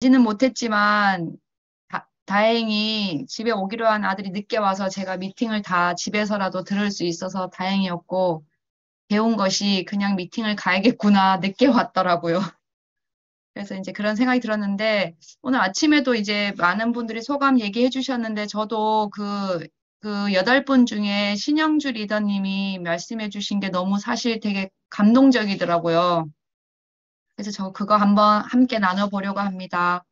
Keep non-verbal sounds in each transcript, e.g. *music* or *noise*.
지는 못했지만 다, 다행히 집에 오기로 한 아들이 늦게 와서 제가 미팅을 다 집에서라도 들을 수 있어서 다행이었고 배운 것이 그냥 미팅을 가야겠구나 늦게 왔더라고요. *laughs* 그래서 이제 그런 생각이 들었는데 오늘 아침에도 이제 많은 분들이 소감 얘기해 주셨는데 저도 그, 그 여덟 분 중에 신영주 리더님이 말씀해 주신 게 너무 사실 되게 감동적이더라고요. 그래서 저 그거 한번 함께 나눠보려고 합니다.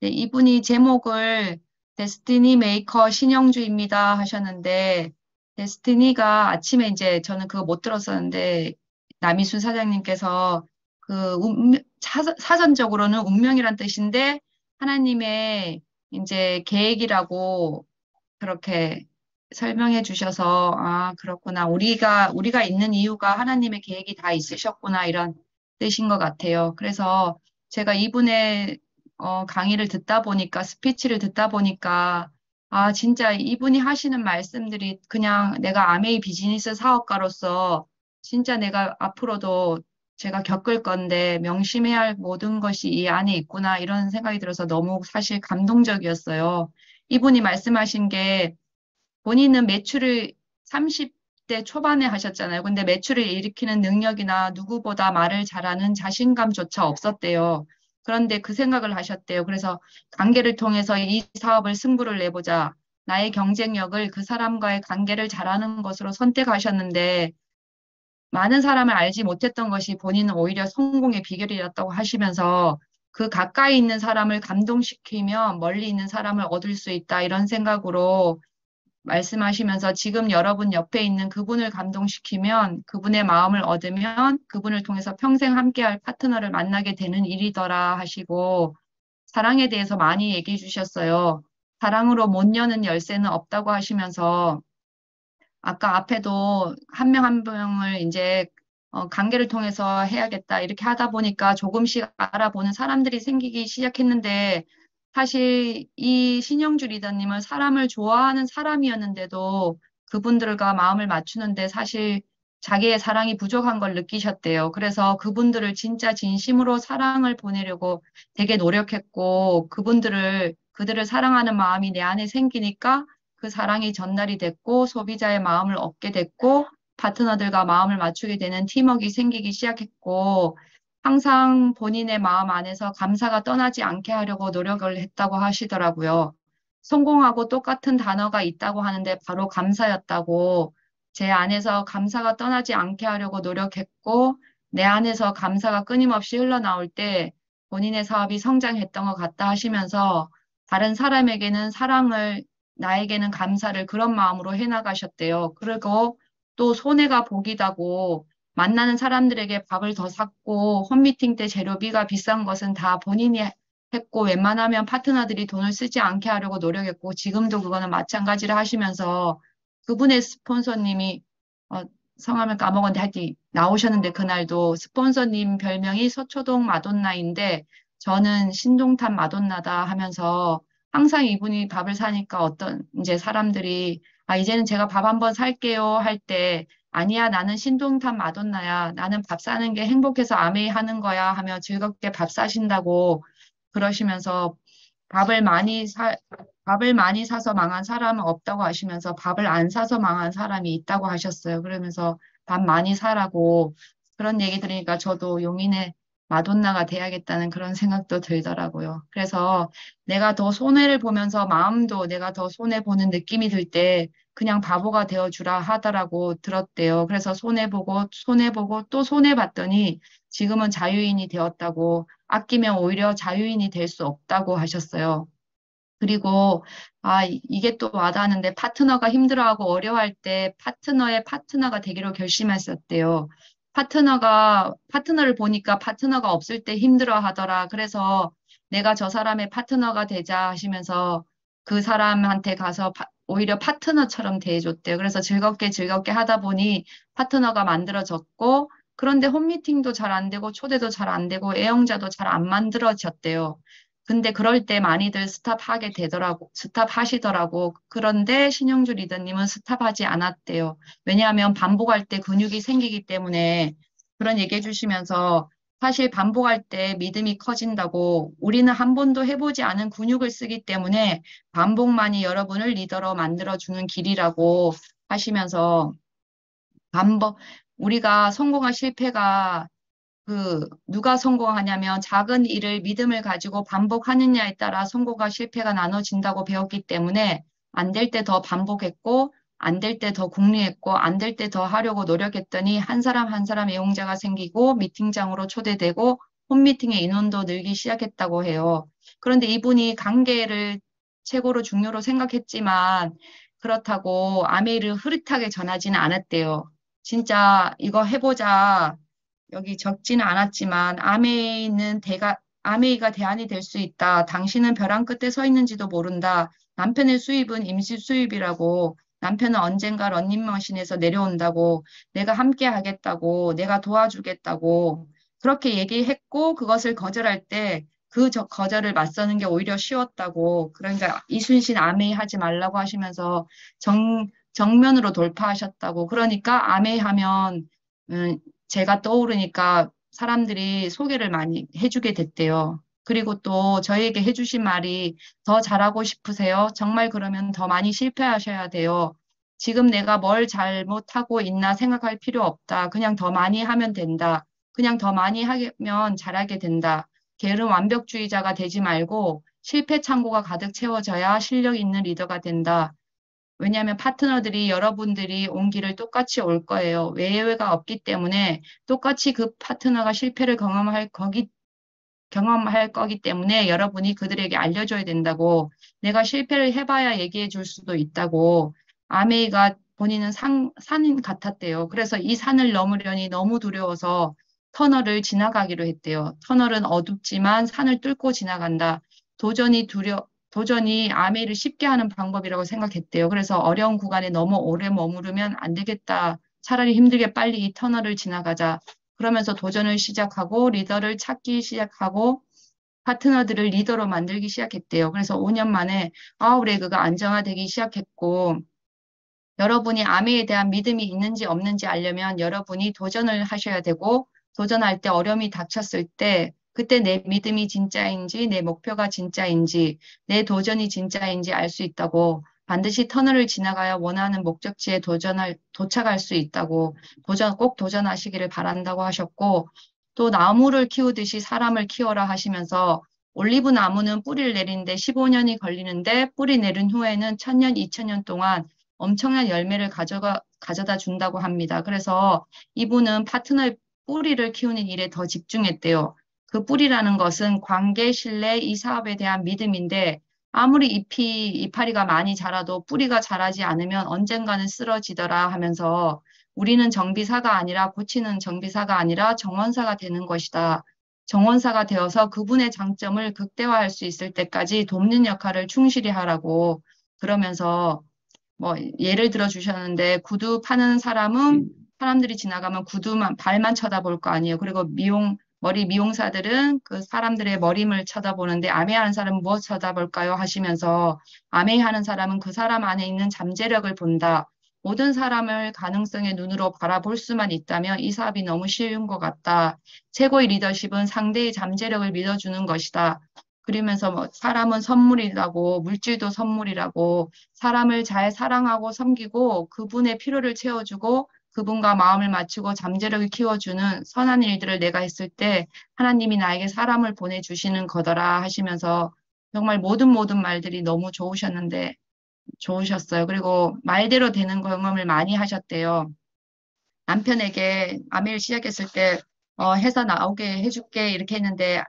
네, 이분이 제목을 destiny maker 신영주입니다 하셨는데 destiny가 아침에 이제 저는 그거 못 들었었는데 남이순 사장님께서 그 운, 사전적으로는 운명이란 뜻인데 하나님의 이제 계획이라고 그렇게 설명해 주셔서 아 그렇구나 우리가 우리가 있는 이유가 하나님의 계획이 다 있으셨구나 이런 뜻인 것 같아요. 그래서 제가 이분의 어, 강의를 듣다 보니까 스피치를 듣다 보니까 아 진짜 이분이 하시는 말씀들이 그냥 내가 아메이 비즈니스 사업가로서 진짜 내가 앞으로도 제가 겪을 건데 명심해야 할 모든 것이 이 안에 있구나 이런 생각이 들어서 너무 사실 감동적이었어요. 이분이 말씀하신 게 본인은 매출을 30 대 초반에 하셨잖아요. 근데 매출을 일으키는 능력이나 누구보다 말을 잘하는 자신감조차 없었대요. 그런데 그 생각을 하셨대요. 그래서 관계를 통해서 이 사업을 승부를 내보자. 나의 경쟁력을 그 사람과의 관계를 잘하는 것으로 선택하셨는데 많은 사람을 알지 못했던 것이 본인은 오히려 성공의 비결이었다고 하시면서 그 가까이 있는 사람을 감동시키면 멀리 있는 사람을 얻을 수 있다 이런 생각으로 말씀하시면서 지금 여러분 옆에 있는 그분을 감동시키면 그분의 마음을 얻으면 그분을 통해서 평생 함께할 파트너를 만나게 되는 일이더라 하시고 사랑에 대해서 많이 얘기해 주셨어요. 사랑으로 못 여는 열쇠는 없다고 하시면서 아까 앞에도 한 명한 명을 이제 어, 관계를 통해서 해야겠다 이렇게 하다 보니까 조금씩 알아보는 사람들이 생기기 시작했는데 사실 이 신영주 리더님은 사람을 좋아하는 사람이었는데도 그분들과 마음을 맞추는데 사실 자기의 사랑이 부족한 걸 느끼셨대요. 그래서 그분들을 진짜 진심으로 사랑을 보내려고 되게 노력했고 그분들을 그들을 사랑하는 마음이 내 안에 생기니까 그 사랑이 전달이 됐고 소비자의 마음을 얻게 됐고 파트너들과 마음을 맞추게 되는 팀워크가 생기기 시작했고 항상 본인의 마음 안에서 감사가 떠나지 않게 하려고 노력을 했다고 하시더라고요. 성공하고 똑같은 단어가 있다고 하는데 바로 감사였다고 제 안에서 감사가 떠나지 않게 하려고 노력했고 내 안에서 감사가 끊임없이 흘러나올 때 본인의 사업이 성장했던 것 같다 하시면서 다른 사람에게는 사랑을 나에게는 감사를 그런 마음으로 해나가셨대요. 그리고 또 손해가 복이다고 만나는 사람들에게 밥을 더 샀고 홈미팅 때 재료비가 비싼 것은 다 본인이 했고 웬만하면 파트너들이 돈을 쓰지 않게 하려고 노력했고 지금도 그거는 마찬가지를 하시면서 그분의 스폰서님이 어, 성함을 까먹었는데 하여튼 나오셨는데 그날도 스폰서님 별명이 서초동 마돈나인데 저는 신동탄 마돈나다 하면서 항상 이분이 밥을 사니까 어떤 이제 사람들이 아 이제는 제가 밥 한번 살게요 할 때 아니야 나는 신동탄 마돈나야 나는 밥 사는 게 행복해서 아메이 하는 거야 하며 즐겁게 밥 사신다고 그러시면서 밥을 많이 사 밥을 많이 사서 망한 사람은 없다고 하시면서 밥을 안 사서 망한 사람이 있다고 하셨어요. 그러면서 밥 많이 사라고 그런 얘기 들으니까 저도 용인의 마돈나가 돼야겠다는 그런 생각도 들더라고요. 그래서 내가 더 손해를 보면서 마음도 내가 더 손해 보는 느낌이 들 때 그냥 바보가 되어 주라 하더라고 들었대요. 그래서 손해 보고 손해 보고 또 손해 봤더니 지금은 자유인이 되었다고 아끼면 오히려 자유인이 될 수 없다고 하셨어요. 그리고 아 이게 또 와닿는데 파트너가 힘들어하고 어려워할 때 파트너의 파트너가 되기로 결심했었대요. 파트너가, 파트너를 보니까 파트너가 없을 때 힘들어 하더라. 그래서 내가 저 사람의 파트너가 되자 하시면서 그 사람한테 가서 파, 오히려 파트너처럼 대해줬대요. 그래서 즐겁게 즐겁게 하다 보니 파트너가 만들어졌고, 그런데 홈미팅도 잘 안 되고, 초대도 잘 안 되고, 애용자도 잘 안 만들어졌대요. 근데 그럴 때 많이들 스탑하게 되더라고, 스탑하시더라고. 그런데 신영주 리더님은 스탑하지 않았대요. 왜냐하면 반복할 때 근육이 생기기 때문에 그런 얘기 해 주시면서 사실 반복할 때 믿음이 커진다고 우리는 한 번도 해보지 않은 근육을 쓰기 때문에 반복만이 여러분을 리더로 만들어주는 길이라고 하시면서 반복, 우리가 성공과 실패가 그 누가 성공하냐면 작은 일을 믿음을 가지고 반복하느냐에 따라 성공과 실패가 나눠진다고 배웠기 때문에 안 될 때 더 반복했고 안 될 때 더 궁리했고 안 될 때 더 하려고 노력했더니 한 사람 한 사람 애용자가 생기고 미팅장으로 초대되고 홈미팅의 인원도 늘기 시작했다고 해요. 그런데 이분이 관계를 최고로 중요로 생각했지만 그렇다고 아메이를 흐릿하게 전하지는 않았대요. 진짜 이거 해보자. 여기 적지는 않았지만 아메이는 대가 아메이가 대안이 될 수 있다. 당신은 벼랑 끝에 서 있는지도 모른다. 남편의 수입은 임시 수입이라고. 남편은 언젠가 런닝머신에서 내려온다고. 내가 함께 하겠다고. 내가 도와주겠다고. 그렇게 얘기했고 그것을 거절할 때 그 거절을 맞서는 게 오히려 쉬웠다고. 그러니까 이순신 아메이 하지 말라고 하시면서 정, 정면으로 돌파하셨다고. 그러니까 아메이 하면 음, 제가 떠오르니까 사람들이 소개를 많이 해주게 됐대요. 그리고 또 저희에게 해주신 말이 더 잘하고 싶으세요? 정말 그러면 더 많이 실패하셔야 돼요. 지금 내가 뭘 잘못하고 있나 생각할 필요 없다. 그냥 더 많이 하면 된다. 그냥 더 많이 하면 잘하게 된다. 게으른 완벽주의자가 되지 말고 실패 창고가 가득 채워져야 실력 있는 리더가 된다. 왜냐하면 파트너들이 여러분들이 온 길을 똑같이 올 거예요. 외회가 없기 때문에 똑같이 그 파트너가 실패를 경험할 거기 경험할 거기 때문에 여러분이 그들에게 알려줘야 된다고 내가 실패를 해봐야 얘기해 줄 수도 있다고 아메이가 본인은 산, 산 같았대요. 그래서 이 산을 넘으려니 너무 두려워서 터널을 지나가기로 했대요. 터널은 어둡지만 산을 뚫고 지나간다. 도전이 두려, 도전이 아메이를 쉽게 하는 방법이라고 생각했대요. 그래서 어려운 구간에 너무 오래 머무르면 안 되겠다. 차라리 힘들게 빨리 이 터널을 지나가자. 그러면서 도전을 시작하고 리더를 찾기 시작하고 파트너들을 리더로 만들기 시작했대요. 그래서 5년 만에 아우레그가 안정화되기 시작했고 여러분이 아메에 대한 믿음이 있는지 없는지 알려면 여러분이 도전을 하셔야 되고 도전할 때 어려움이 닥쳤을 때 그때 내 믿음이 진짜인지 내 목표가 진짜인지 내 도전이 진짜인지 알 수 있다고 반드시 터널을 지나가야 원하는 목적지에 도전할 도착할 수 있다고 도전 꼭 도전하시기를 바란다고 하셨고 또 나무를 키우듯이 사람을 키워라 하시면서 올리브 나무는 뿌리를 내리는데 15년이 걸리는데 뿌리 내린 후에는 1000년, 2000년 동안 엄청난 열매를 가져가 가져다 준다고 합니다. 그래서 이분은 파트너의 뿌리를 키우는 일에 더 집중했대요. 그 뿌리라는 것은 관계, 신뢰, 이 사업에 대한 믿음인데 아무리 잎이, 이파리가 많이 자라도 뿌리가 자라지 않으면 언젠가는 쓰러지더라 하면서 우리는 정비사가 아니라 고치는 정비사가 아니라 정원사가 되는 것이다. 정원사가 되어서 그분의 장점을 극대화할 수 있을 때까지 돕는 역할을 충실히 하라고 그러면서 뭐 예를 들어 주셨는데 구두 파는 사람은 사람들이 지나가면 구두만 발만 쳐다볼 거 아니에요. 그리고 미용 머리 미용사들은 그 사람들의 머리를 쳐다보는데 아메하는 사람은 무엇 쳐다볼까요? 하시면서 아메하는 사람은 그 사람 안에 있는 잠재력을 본다. 모든 사람을 가능성의 눈으로 바라볼 수만 있다면 이 사업이 너무 쉬운 것 같다. 최고의 리더십은 상대의 잠재력을 믿어주는 것이다. 그러면서 뭐 사람은 선물이라고 물질도 선물이라고 사람을 잘 사랑하고 섬기고 그분의 필요를 채워주고 그분과 마음을 맞추고 잠재력을 키워주는 선한 일들을 내가 했을 때 하나님이 나에게 사람을 보내주시는 거더라 하시면서 정말 모든 모든 말들이 너무 좋으셨는데 좋으셨어요. 그리고 말대로 되는 경험을 많이 하셨대요. 남편에게 아메일 시작했을 때 어, 해서 나오게 해줄게 이렇게 했는데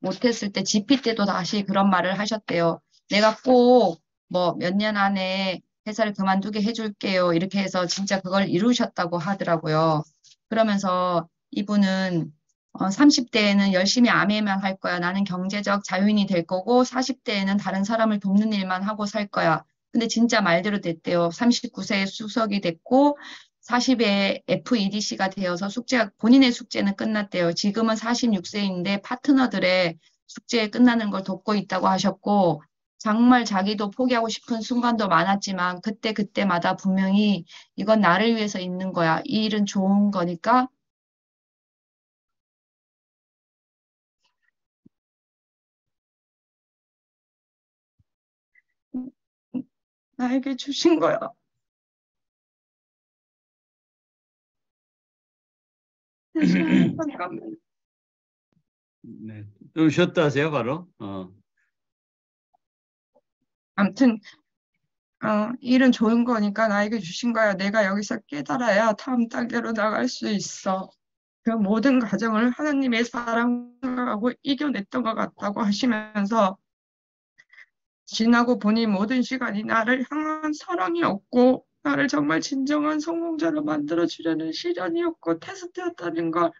못했을 때 GP 때도 다시 그런 말을 하셨대요. 내가 꼭 뭐 몇 년 안에 회사를 그만두게 해줄게요. 이렇게 해서 진짜 그걸 이루셨다고 하더라고요. 그러면서 이분은 어, 30대에는 열심히 아메만 할 거야. 나는 경제적 자유인이 될 거고 40대에는 다른 사람을 돕는 일만 하고 살 거야. 근데 진짜 말대로 됐대요. 39세에 수석이 됐고 40에 FEDC가 되어서 숙제 본인의 숙제는 끝났대요. 지금은 46세인데 파트너들의 숙제 끝나는 걸 돕고 있다고 하셨고 정말 자기도 포기하고 싶은 순간도 많았지만 그때 그때마다 분명히 이건 나를 위해서 있는 거야. 이 일은 좋은 거니까 나에게 주신 거야. *clears throat* 네, 좀 쉬었다 하세요, 바로. 어. 아무튼 어, 일은 좋은 거니까 나에게 주신 거야. 내가 여기서 깨달아야 다음 단계로 나갈 수 있어. 그 모든 과정을 하나님의 사랑하고 이겨냈던 것 같다고 하시면서 지나고 보니 모든 시간이 나를 향한 사랑이었고 나를 정말 진정한 성공자로 만들어 주려는 시련이었고 테스트였다는 걸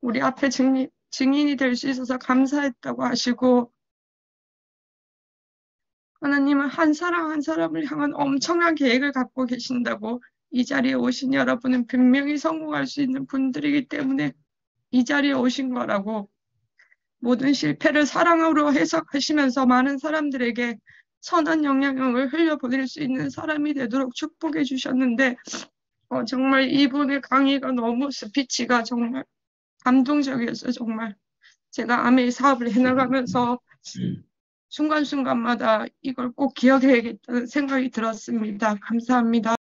우리 앞에 증인, 증인이 될 수 있어서 감사했다고 하시고 하나님은 한 사람 한 사람을 향한 엄청난 계획을 갖고 계신다고 이 자리에 오신 여러분은 분명히 성공할 수 있는 분들이기 때문에 이 자리에 오신 거라고 모든 실패를 사랑으로 해석하시면서 많은 사람들에게 선한 영향력을 흘려보낼 수 있는 사람이 되도록 축복해 주셨는데 어, 정말 이분의 강의가 너무 스피치가 정말 감동적이었어요. 정말 제가 아메이 사업을 해나가면서 순간순간마다 이걸 꼭 기억해야겠다는 생각이 들었습니다. 감사합니다.